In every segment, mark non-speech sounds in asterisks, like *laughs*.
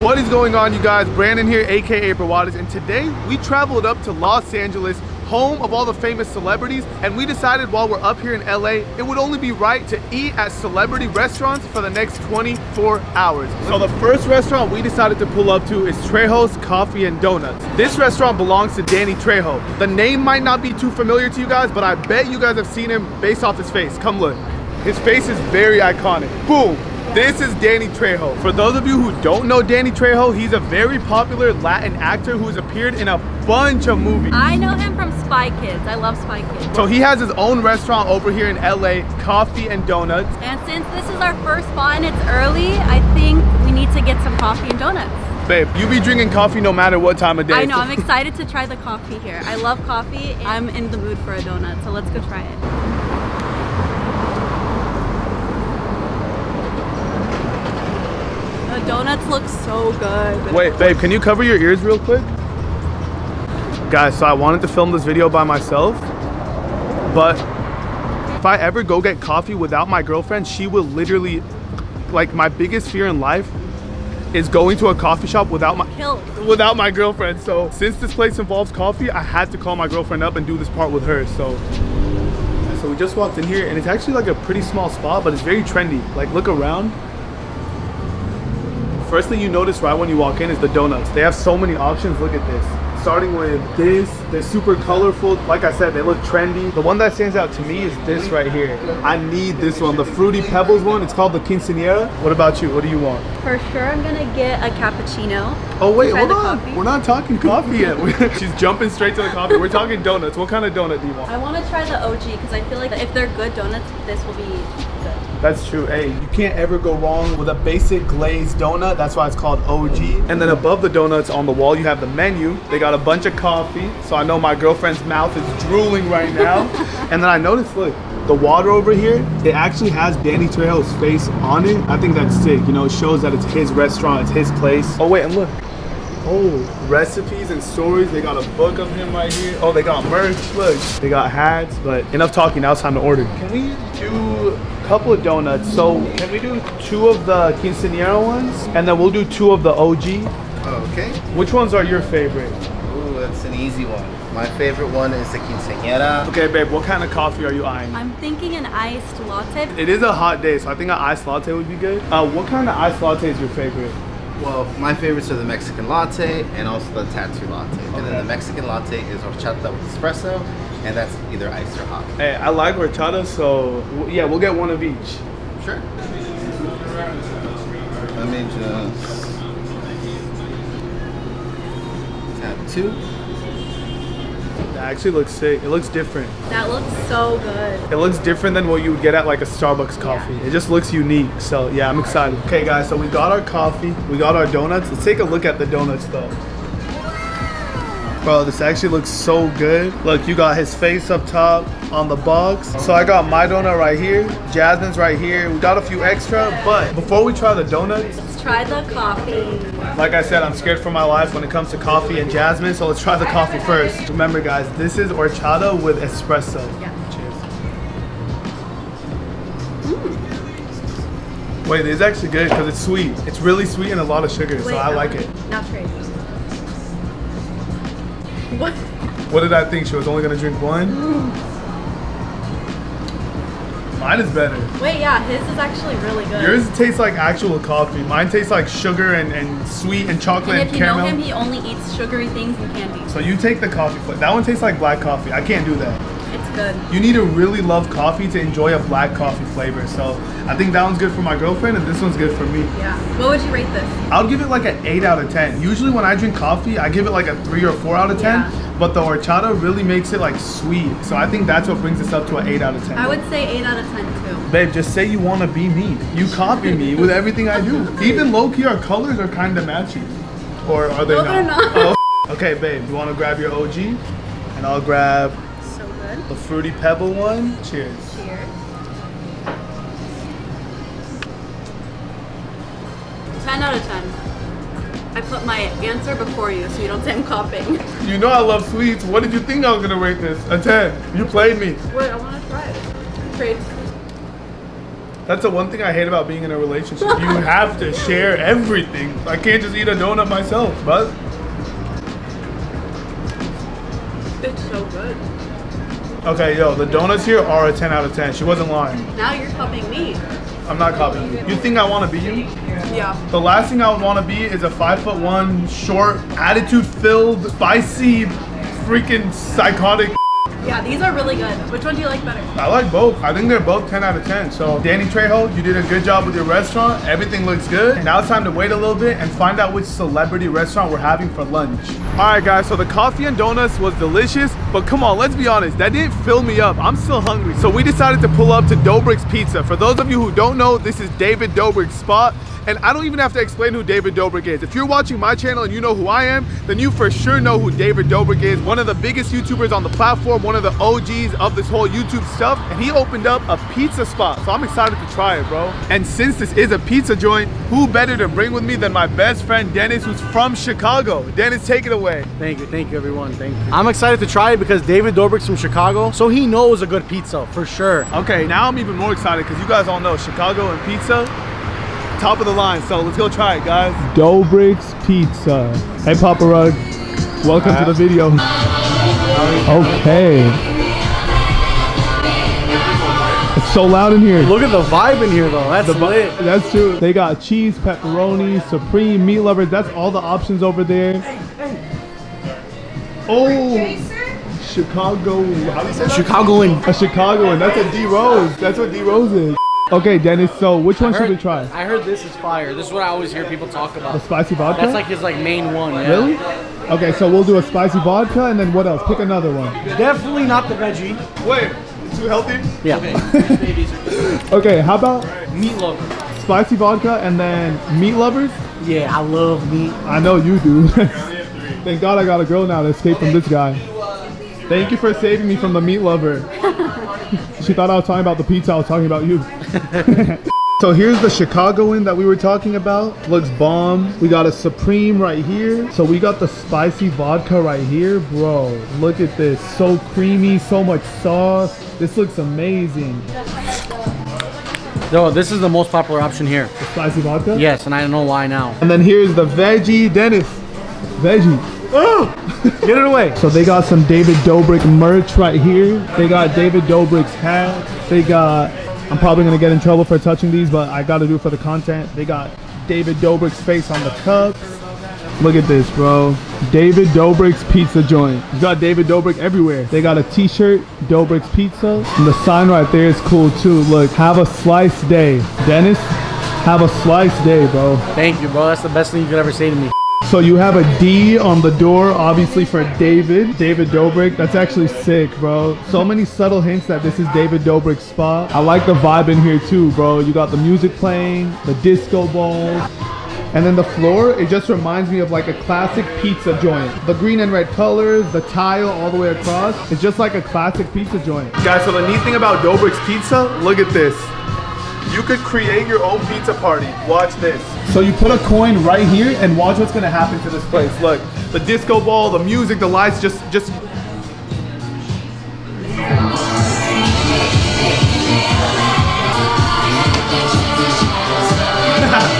What is going on you guys? Brandon here, aka Brawadis, and today we traveled up to Los Angeles, home of all the famous celebrities, and we decided while we're up here in LA, it would only be right to eat at celebrity restaurants for the next 24 hours. So the first restaurant we decided to pull up to is Trejo's Coffee and Donuts. This restaurant belongs to Danny Trejo. The name might not be too familiar to you guys, but I bet you guys have seen him based off his face. Come look. His face is very iconic. Boom! This is Danny Trejo. For those of you who don't know Danny Trejo, he's a very popular Latin actor who's appeared in a bunch of movies. I know him from Spy Kids. I love Spy Kids. So he has his own restaurant over here in LA, Coffee and Donuts. And since this is our first spot and it's early, I think we need to get some coffee and donuts. Babe, you be drinking coffee no matter what time of day. I know, I'm excited to try the coffee here. I love coffee. I'm in the mood for a donut, so let's go try it. Donuts look so good. Wait, babe, can you cover your ears real quick? Guys, so I wanted to film this video by myself, but if I ever go get coffee without my girlfriend, she will literally, like my biggest fear in life is going to a coffee shop without my Killed. without my girlfriend. So since this place involves coffee, I had to call my girlfriend up and do this part with her. So so we just walked in here and it's actually like a pretty small spot, but it's very trendy. Like look around. First thing you notice right when you walk in is the donuts. They have so many options. Look at this. Starting with this, they're super colorful. Like I said, they look trendy. The one that stands out to me is this right here. I need this one, the Fruity Pebbles one. It's called the Quinceañera. What about you? What do you want? For sure, I'm gonna get a cappuccino. Oh wait, hold on. coffee. We're not talking coffee yet. *laughs* She's jumping straight to the coffee. We're talking donuts. What kind of donut do you want? I want to try the OG because I feel like if they're good donuts, this will be good. That's true. Hey, you can't ever go wrong with a basic glazed donut. That's why it's called OG. And then above the donuts on the wall, you have the menu. They got a bunch of coffee. So I know my girlfriend's mouth is drooling right now. *laughs* and then I noticed, look, the water over here, it actually has Danny Trejo's face on it. I think that's sick. You know, it shows that it's his restaurant, it's his place. Oh, wait, and look. Oh, recipes and stories. They got a book of him right here. Oh, they got merch. Look, they got hats. But enough talking. Now it's time to order. Can we do a couple of donuts? So can we do two of the quinceañera ones, and then we'll do two of the OG. Okay. Which ones are your favorite? Ooh, that's an easy one. My favorite one is the quinceañera. Okay, babe. What kind of coffee are you eyeing? I'm thinking an iced latte. It is a hot day, so I think an iced latte would be good. Uh, what kind of iced latte is your favorite? Well, my favorites are the Mexican latte and also the tattoo latte. And then the Mexican latte is horchata with espresso, and that's either iced or hot. Hey, I like horchata, so yeah, we'll get one of each. Sure. Let me just tattoo. Actually looks sick. It looks different. That looks so good. It looks different than what you would get at like a Starbucks coffee. It just looks unique. So yeah, I'm excited. Okay guys, so we got our coffee, we got our donuts. Let's take a look at the donuts though. Bro, this actually looks so good. Look, you got his face up top on the box. So I got my donut right here, Jasmine's right here. We got a few extra, but before we try the donuts, Let's try the coffee. like I said, I'm scared for my life when it comes to coffee and jasmine, so let's try the coffee first. Remember guys, this is horchata with espresso. Yeah. Cheers. Wait, this is actually good because it's sweet. It's really sweet and a lot of sugar, so Wait, I like it. Now try. What? What did I think? She was only gonna drink one? Mine is better. Wait, yeah, his is actually really good. Yours tastes like actual coffee. Mine tastes like sugar and, and sweet and chocolate and and, if you know him, he only eats sugary things and candy. so you take the coffee flavor. That one tastes like black coffee. I can't do that. It's good. You need to really love coffee to enjoy a black coffee flavor. So I think that one's good for my girlfriend and this one's good for me. Yeah. What would you rate this? I would give it like an 8 out of 10. Usually when I drink coffee, I give it like a 3 or 4 out of 10. Yeah. But the horchata really makes it like sweet. So I think that's what brings us up to an 8 out of 10. I would say 8 out of 10 too. Babe, just say you want to be me. You copy me with everything I do. Even low key, our colors are kind of matching. Or are they No, not? they're not. Oh, okay, babe, you want to grab your OG? And I'll grab So good. The Fruity Pebble one. Cheers. Cheers. 10 out of 10. I put my answer before you so you don't say I'm copying. You know I love sweets. What did you think I was going to rate this? A 10. You played me. Wait, I want to try it. Trade. That's the one thing I hate about being in a relationship. You have to share everything. I can't just eat a donut myself, but okay, yo, the donuts here are a 10 out of 10. She wasn't lying. Now you're copying me. I'm not copying you. You think I want to be you? Yeah. The last thing I want to be is a five foot one, short, attitude filled, spicy, freaking psychotic. Yeah, these are really good. Which one do you like better? I like both. I think they're both 10 out of 10. So, Danny Trejo, you did a good job with your restaurant. Everything looks good. Now it's time to wait a little bit and find out which celebrity restaurant we're having for lunch. All right, guys. So the coffee and donuts was delicious, but come on, let's be honest. That didn't fill me up. I'm still hungry. So we decided to pull up to Dobrik's Pizza. For those of you who don't know, this is David Dobrik's spot. And I don't even have to explain who David Dobrik is. If you're watching my channel and you know who I am, then you for sure know who David Dobrik is. One of the biggest YouTubers on the platform, one of the OGs of this whole YouTube stuff. And he opened up a pizza spot. So I'm excited to try it, bro. And since this is a pizza joint, who better to bring with me than my best friend Dennis, who's from Chicago. Dennis, take it away. Thank you, thank you, everyone. Thank you. I'm excited to try it because David Dobrik's from Chicago, so he knows a good pizza for sure. Okay, now I'm even more excited because you guys all know Chicago and pizza, top of the line. So let's go try it, guys. Dobrik's Pizza. Hey, Papa Rug. Welcome to the video. Okay. It's so loud in here. Look at the vibe in here, though. That's the lit. That's true. They got cheese, pepperoni, supreme, meat lovers. That's all the options over there. Oh, Chicago. How do you say? Chicagoan. A Chicagoan. That's a D Rose. That's what D Rose is. Okay, Dennis. So which one should we try? I heard this is fire. This is what I always hear people talk about. The spicy vodka. That's like his like main one. yeah. really? Okay, so we'll do a spicy vodka and then what else? Pick another one. Definitely not the veggie. Wait, too healthy? Yeah. Okay, *laughs* how about Meat lover. spicy vodka and then meat lovers? Yeah, I love meat. I know you do. *laughs* Thank God I got a girl now to escape from this guy. Thank you for saving me from the meat lover. *laughs* she thought I was talking about the pizza. I was talking about you. So here's the Chicagoan that we were talking about. Looks bomb. We got a Supreme right here. So we got the spicy vodka right here. Bro, look at this. So creamy, so much sauce. This looks amazing. No, this is the most popular option here. The spicy vodka? Yes, and I don't know why now. And then here's the veggie Dennis. Veggie. Oh! *laughs* Get it away. So they got some David Dobrik merch right here. They got David Dobrik's hat. They got, I'm probably gonna get in trouble for touching these, but I gotta do it for the content. They got David Dobrik's face on the cups. Look at this, bro. David Dobrik's pizza joint. You got David Dobrik everywhere. They got a t-shirt, Dobrik's Pizza. And the sign right there is cool too. Look, have a slice day. Dennis, have a slice day, bro. Thank you, bro. That's the best thing you could ever say to me. So you have a D on the door, obviously for David, David Dobrik. That's actually sick, bro. So many subtle hints that this is David Dobrik's spot. I like the vibe in here too, bro. You got the music playing, the disco balls. And then the floor, it just reminds me of like a classic pizza joint. The green and red colors, the tile all the way across. It's just like a classic pizza joint. Guys, so the neat thing about Dobrik's Pizza, look at this. You could create your own pizza party. Watch this. So you put a coin right here and watch what's gonna happen to this place. Look, the disco ball, the music, the lights, just just *laughs*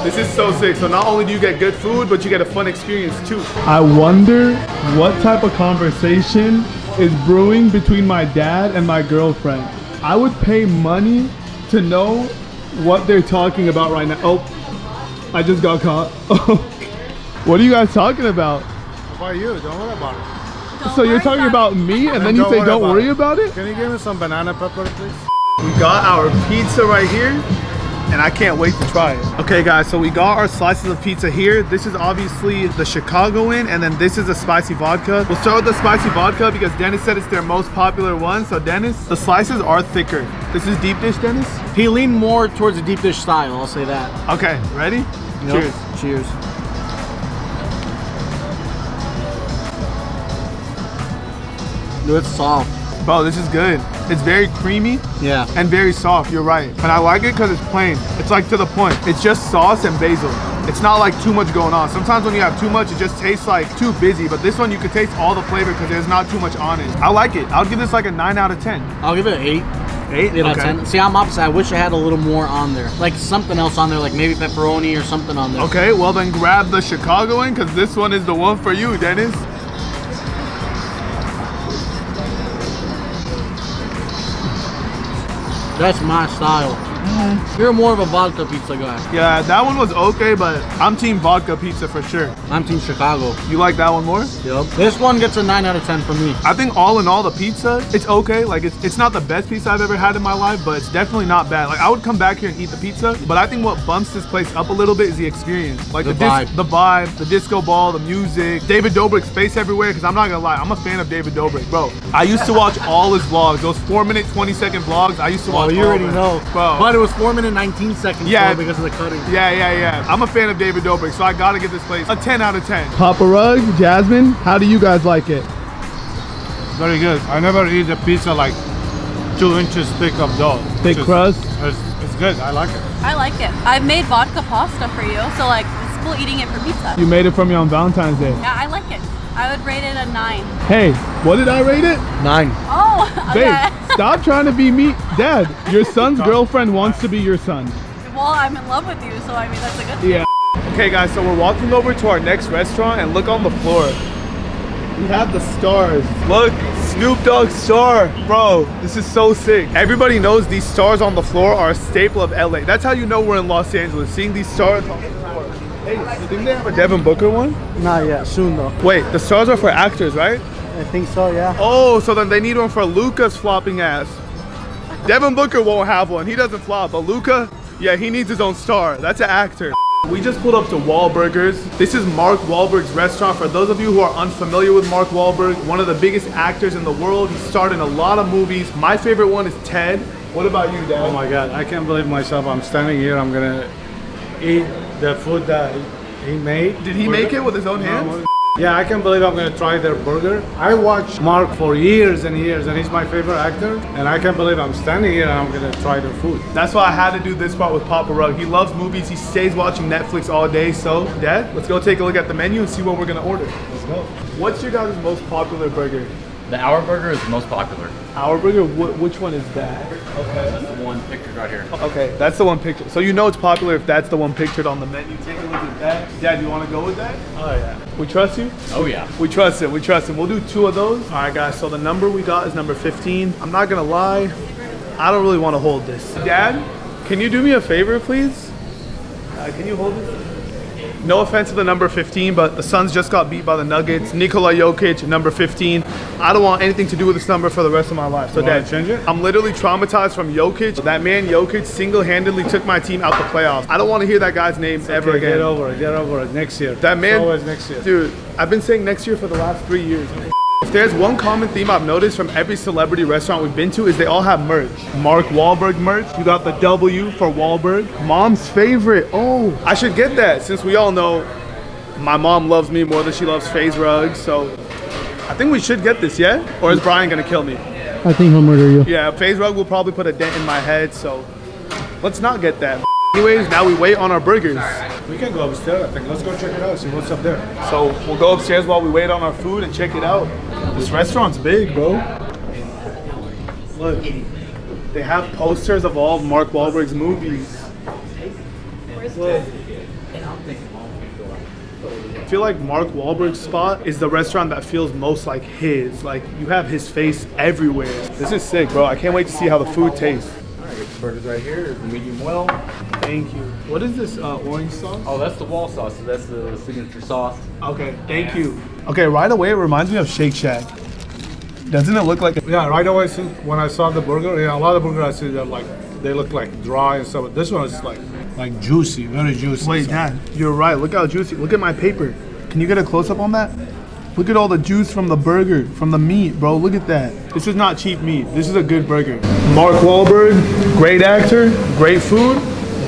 This is so sick. So not only do you get good food, but you get a fun experience too. I wonder what type of conversation is brewing between my dad and my girlfriend. I would pay money to know what they're talking about right now. Oh, I just got caught. *laughs* Oh, what are you guys talking about? About you? Don't worry about it. Don't so you're talking about about me and then you say don't worry about it? Can you give me some banana pepper, please? We got our pizza right here, and I can't wait to try it. Okay, guys, so we got our slices of pizza here. This is obviously the Chicagoan, and then this is a spicy vodka. We'll start with the spicy vodka because Dennis said it's their most popular one. So Dennis, the slices are thicker. This is deep dish, Dennis? He leaned more towards the deep dish style. I'll say that. Okay, ready? Yep. Cheers. Cheers. Dude, it's soft. Bro, this is good. It's very creamy Yeah. and very soft, you're right. And I like it because it's plain. It's like to the point. It's just sauce and basil. It's not like too much going on. Sometimes when you have too much, it just tastes like too busy. But this one, you can taste all the flavor because there's not too much on it. I like it. I'll give this like a 9 out of 10. I'll give it an eight. Eight? Eight out of ten. See, I'm opposite. I wish I had a little more on there, like something else on there, like maybe pepperoni or something on there. Okay, well then grab the Chicagoan because this one is the one for you, Dennis. That's my style. Mm-hmm. You're more of a vodka pizza guy. Yeah, that one was okay, but I'm team vodka pizza for sure. I'm Team Chicago. You like that one more? Yep. This one gets a nine out of ten for me. I think all in all, the pizza, it's okay. Like, it's, it's not the best pizza I've ever had in my life, but it's definitely not bad. Like, I would come back here and eat the pizza, but I think what bumps this place up a little bit is the experience. Like, The the, vibe. the vibe, the disco ball, the music, David Dobrik's face everywhere, because I'm not gonna lie, I'm a fan of David Dobrik, bro. I used to watch all his vlogs, those four minute, 20 second vlogs. I used to Well, watch you all already of them. know. Bro. But it was four minutes 19 seconds Yeah. because of the cutting. Yeah, yeah, yeah. I'm a fan of David Dobrik, so I gotta give this place a 10 out of 10. Papa Rug, Jasmine, how do you guys like it? Very good. I never eat a pizza like two inches thick of dough. Thick Just- crust? It's, it's good. I like it. I like it. I've made vodka pasta for you, so like it's cool eating it for pizza. You made it for me on Valentine's Day. Yeah, I like it. I would rate it a nine. Hey, what did I rate it? Nine. Oh, *laughs* Babe, stop trying to be me. Dad, your son's girlfriend wants to be your son. well, I'm in love with you, so I mean that's a good thing. Yeah. Okay, guys, so we're walking over to our next restaurant and look on the floor. We have the stars. Look, Snoop Dogg star. Bro, this is so sick. Everybody knows these stars on the floor are a staple of LA. That's how you know we're in Los Angeles, seeing these stars on the floor. Hey, you think they have a Devin Booker one? Not yet. Soon though. Wait, the stars are for actors, right? I think so. Yeah. Oh, so then they need one for Luka's flopping ass. Devin Booker won't have one. He doesn't flop. But Luca, yeah, he needs his own star. That's an actor. We just pulled up to Wahlburgers. This is Mark Wahlberg's restaurant. For those of you who are unfamiliar with Mark Wahlberg, one of the biggest actors in the world. He starred in a lot of movies. My favorite one is Ted. What about you, Dad? Oh my God. I can't believe myself. I'm standing here. I'm going to eat the food that he made. Did he make it with his own hands? Yeah, I can't believe I'm going to try their burger. I watched Mark for years and years, and he's my favorite actor. And I can't believe I'm standing here and I'm going to try their food. That's why I had to do this part with Papa Rug. He loves movies. He stays watching Netflix all day. So, Dad, let's go take a look at the menu and see what we're gonna order. Let's go. What's your guys' most popular burger? The Our Burger is the most popular. Our burger. Wh- which one is that? Okay. That's the one pictured right here. Okay, that's the one pictured. So you know it's popular if that's the one pictured on the menu. Take a look at that. Dad, you want to go with that? Oh, yeah. We trust you. Oh yeah. We trust it. We trust him. We'll do two of those. All right, guys. So the number we got is number 15. I'm not gonna lie. I don't really want to hold this. Dad, can you do me a favor, please? Uh, can you hold this? No offense to the number 15, but the Suns just got beat by the Nuggets. Nikola Jokic, number 15. I don't want anything to do with this number for the rest of my life. So, Dad, change it? I'm literally traumatized from Jokic. That man, Jokic, single-handedly took my team out the playoffs. I don't want to hear that guy's name ever Okay, again. Get over it. Get over it. Next year. That man, It's always next year. dude. I've been saying next year for the last three years. If there's one common theme I've noticed from every celebrity restaurant we've been to is they all have merch. Mark Wahlberg merch. You got the W for Wahlberg. Mom's favorite. Oh, I should get that since we all know my mom loves me more than she loves FaZe rugs. So I think we should get this, yeah? Or is Brian gonna kill me? I think he'll murder you. Yeah, FaZe rug will probably put a dent in my head. So let's not get that. Anyways, now we wait on our burgers. We can go upstairs. I think. Let's go check it out. See what's up there. So we'll go upstairs while we wait on our food and check it out. This restaurant's big, bro. Look, they have posters of all of Mark Wahlberg's movies. Look. I feel like Mark Wahlberg's spot is the restaurant that feels most like his. Like you have his face everywhere. This is sick, bro. I can't wait to see how the food tastes. Burgers right here, medium well. Thank you. What is this uh, orange sauce? Oh, that's the Wahl sauce. So that's the signature sauce. Okay, thank you. Okay, right away it reminds me of Shake Shack. Doesn't it look like a Yeah, right away see, when I saw the burger, yeah, a lot of burgers I see they're like they look like dry and stuff. But this one is like like juicy, very juicy. Wait, So- Dad, you're right. Look how juicy. Look at my paper. Can you get a close up on that? Look at all the juice from the burger, from the meat, bro. Look at that. This is not cheap meat. This is a good burger. Mark Wahlberg, great actor, great food,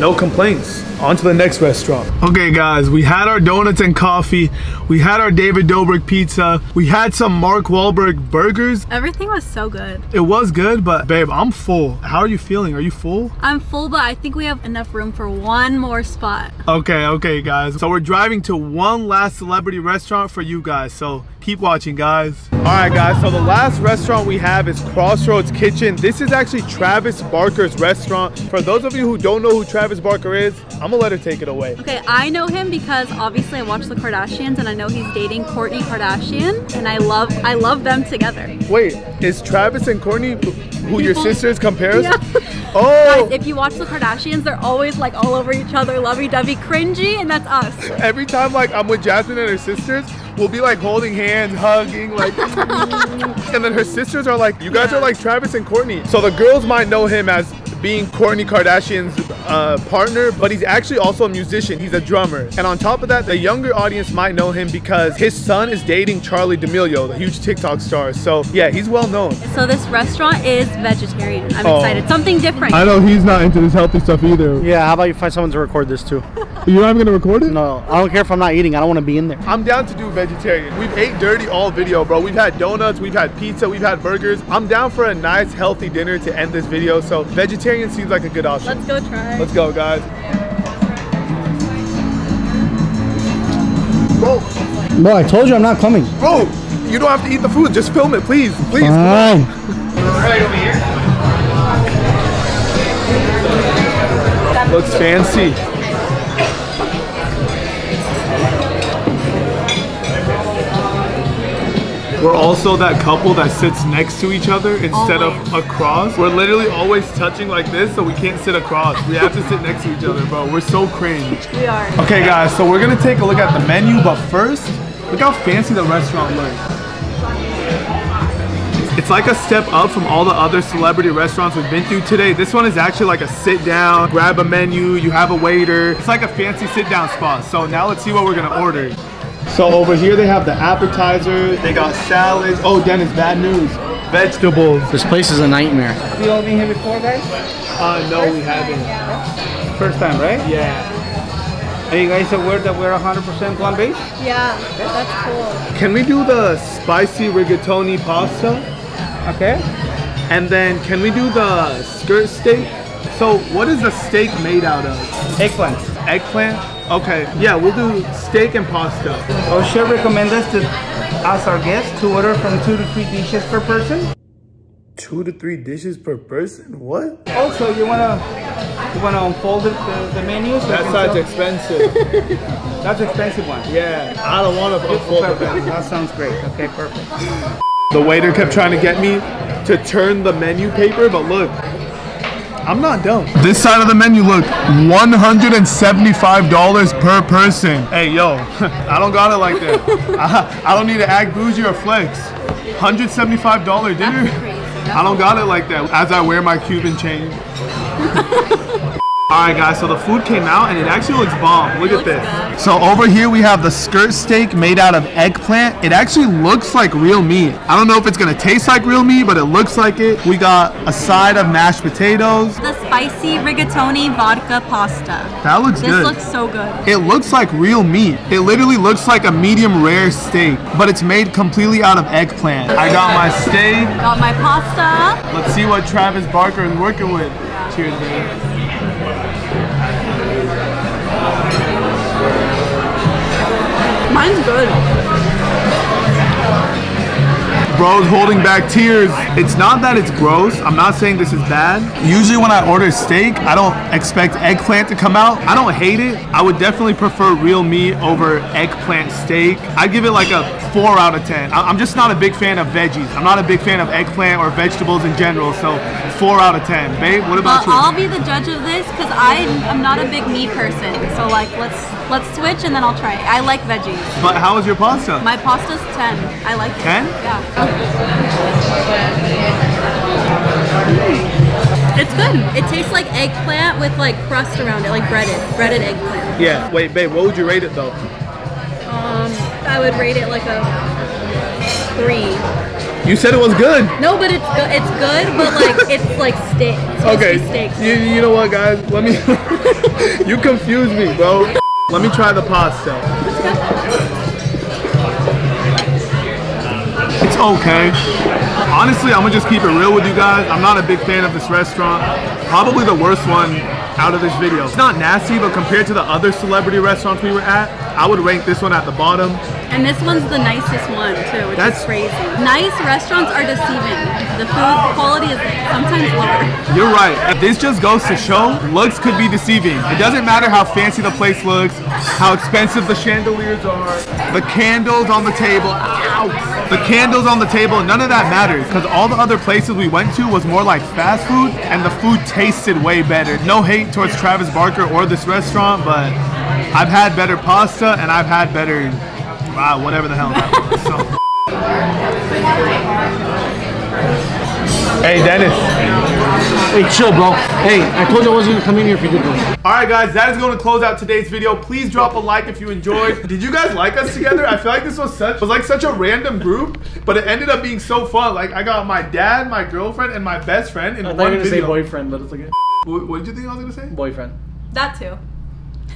no complaints. On to the next restaurant. Okay, guys, we had our donuts and coffee. We had our David Dobrik pizza. We had some Mark Wahlberg burgers. Everything was so good. It was good, but babe, I'm full. How are you feeling? Are you full? I'm full, but I think we have enough room for one more spot. Okay, okay, guys. So we're driving to one last celebrity restaurant for you guys. So keep Keep watching, guys. All right, guys. So the last restaurant we have is Crossroads Kitchen. This is actually Travis Barker's restaurant. For those of you who don't know who Travis Barker is, I'm gonna let her take it away. Okay, I know him because obviously I watch the Kardashians and I know he's dating Kourtney Kardashian and I love I love them together. Wait, is Travis and Kourtney who your *laughs* sisters compares? Yeah. Oh, Guys, if you watch the Kardashians, they're always like all over each other, lovey-dovey, cringy, and that's us. every time like I'm with Jasmine and her sisters, we'll be like holding hands, hugging, like, *laughs* and then her sisters are like, you guys Yeah. are like Travis and Kourtney. So the girls might know him as being Kourtney Kardashian's uh, partner, but he's actually also a musician. He's a drummer. And on top of that, the younger audience might know him because his son is dating Charli D'Amelio, the huge TikTok star. So yeah, he's well known. So this restaurant is vegetarian. I'm Oh. excited. Something different. I know he's not into this healthy stuff either. Yeah, how about you find someone to record this too? *laughs* You're not even gonna record it? No, I don't care if I'm not eating. I don't want to be in there. I'm down to do vegetarian. We've ate dirty all video, bro. We've had donuts, we've had pizza, we've had burgers. I'm down for a nice, healthy dinner to end this video. So vegetarian seems like a good option. Let's go try. Let's go, guys. Bro, Bro, I told you I'm not coming. bro, you don't have to eat the food. Just film it, please. Please. Fine. Looks fancy. We're also that couple that sits next to each other instead of across. We're literally always touching like this, so we can't sit across. We have to sit next to each other, bro. We're so cringe. We are. Okay, guys, so we're gonna take a look at the menu, but first, look how fancy the restaurant looks. It's like a step up from all the other celebrity restaurants we've been to today. This one is actually like a sit down, grab a menu, you have a waiter. It's like a fancy sit down spot. So now let's see what we're gonna order. So over here they have the appetizers, they got salads. Oh, Dennis, bad news. Vegetables. This place is a nightmare. Have You all been here before, guys? Uh, no, we haven't. First time, right? Yeah. Are you guys aware that we're 100% plant-based? Yeah, that's cool. Can we do the spicy rigatoni pasta? Okay. And then can we do the skirt steak? So what is the steak made out of? Eggplant. Eggplant? Okay, yeah, we'll do steak and pasta. Oh, I should recommend us to ask our guests to order from two to three dishes per person. Two to three dishes per person? What? Also, you wanna you wanna unfold the, the, the menu. So That you side's expensive. *laughs* That's expensive one. yeah, I don't want to unfold the menu. That sounds great. Okay, perfect. The waiter kept trying to get me to turn the menu paper, but look, I'm not dumb. This side of the menu, look, $175 per person. Hey, yo, *laughs* I don't got it like that. *laughs* I, I don't need to act bougie or flex. $175 dinner? I don't got it like that as I wear my Cuban chain. *laughs* All right, guys. So the food came out, and it actually looks bomb. Look at this. good. So over here we have the skirt steak made out of eggplant. It actually looks like real meat. I don't know if it's gonna taste like real meat, but it looks like it. We got a side of mashed potatoes. The spicy rigatoni vodka pasta. That looks This good. This looks so good. it looks like real meat. It literally looks like a medium rare steak, but it's made completely out of eggplant. I got my steak. Got my pasta. Let's see what Travis Barker is working with. Cheers, man. Mine's good. Bro's holding back tears. It's not that it's gross. I'm not saying this is bad. Usually when I order steak, I don't expect eggplant to come out. I don't hate it. I would definitely prefer real meat over eggplant steak. I give it like a 4 out of 10. I- I'm just not a big fan of veggies. I'm not a big fan of eggplant or vegetables in general, so 4 out of 10. Babe, what Well, about you? I'll be the judge of this because I am not a big meat person. So like, let's let's switch and then I'll try it. I like veggies. But how is your pasta? My pasta's 10. I like it. 10? Yeah. It's good. It tastes like eggplant with like crust around it, like breaded, breaded eggplant. yeah, wait, babe, what would you rate it though? Um, I would rate it like a three. You said it was good. No, but it's good. It's good, but like *laughs* it's like steak. It's Okay, steak. you, you know what, guys? Let me. *laughs* you confuse me, bro. Let me try the pasta. Okay. Honestly, I'm gonna just keep it real with you guys. I'm not a big fan of this restaurant. Probably the worst one out of this video. It's not nasty, but compared to the other celebrity restaurants we were at, I would rank this one at the bottom. And this one's the nicest one too, which That's- is crazy. Nice restaurants are deceiving. The food quality is sometimes lower. You're right. This just goes to show looks could be deceiving. It doesn't matter how fancy the place looks, how expensive the chandeliers are, the candles on the table. Ow! The candles on the table, none of that matters because all the other places we went to was more like fast food and the food tasted way better. No hate towards Travis Barker or this restaurant, but I've had better pasta and I've had better, wow, whatever the hell that was. So. Hey, Dennis. Hey, chill, bro. Hey, I told you I wasn't gonna come in here if you did this. All right, guys, that is going to close out today's video. Please drop a like if you enjoyed. Did you guys like us together? I feel like this was such was like such a random group, but it ended up being so fun. Like I got my dad, my girlfriend, and my best friend in I thought one you were gonna say video. boyfriend, but it's okay. What, what did you think I was gonna say? Boyfriend. That too.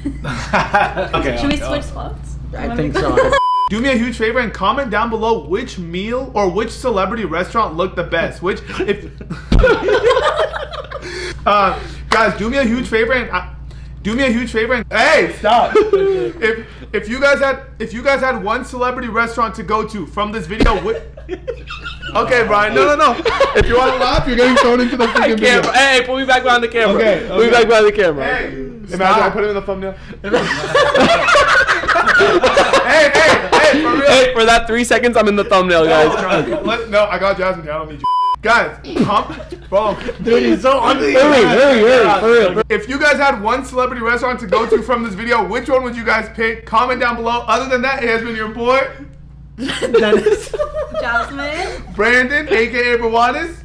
*laughs* Okay. Should we switch spots? I think so. *laughs* Do me a huge favor and comment down below which meal or which celebrity restaurant looked the best. Which, if *laughs* uh, guys, do me a huge favor and uh, do me a huge favor and hey, stop. *laughs* if if you guys had if you guys had one celebrity restaurant to go to from this video, what? Okay, Brian. No, no, no. If you want to laugh, you're getting thrown into the *laughs* freaking video. Camera. Hey, put me back behind the camera. Okay, Put me back behind the camera. Hey, imagine I put him in the thumbnail. hey, hey, hey, for real. Hey, for that three seconds, I'm in the thumbnail, guys. Oh, let- no, I got Jasmine. I don't need you. Guys, com- bro. Dude, he's so ugly. Hurry, hurry, hurry, for. If you guys had one celebrity restaurant to go to from this video, which one would you guys pick? Comment down below. Other than that, it has been your boy, *laughs* Dennis. Jasmine. Brandon, aka Brawadis.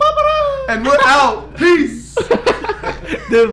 And we're out. Peace. *laughs*